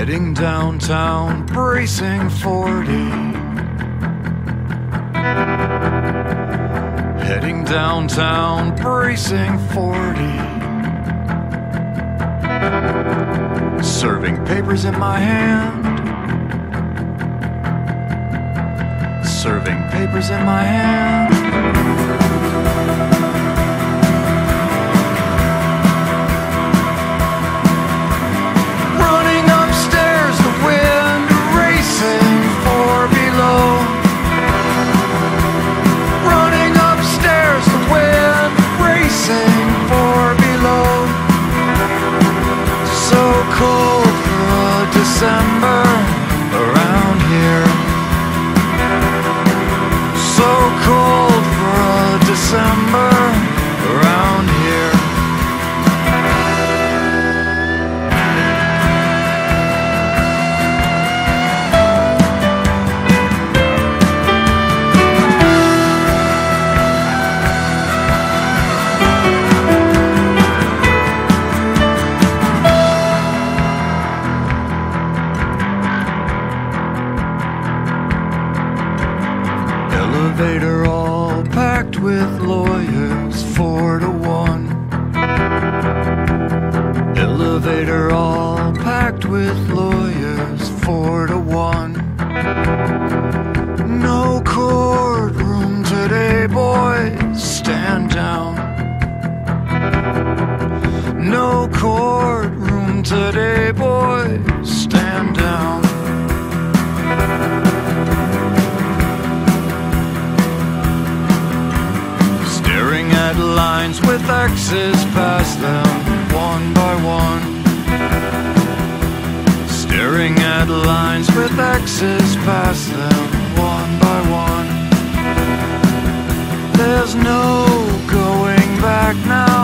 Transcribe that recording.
Heading downtown, bracing 40. Heading downtown, bracing 40. Serving papers in my hand. Serving papers in my hand. lines with X's past them, one by one. Staring at lines with X's past them, one by one. There's no going back now.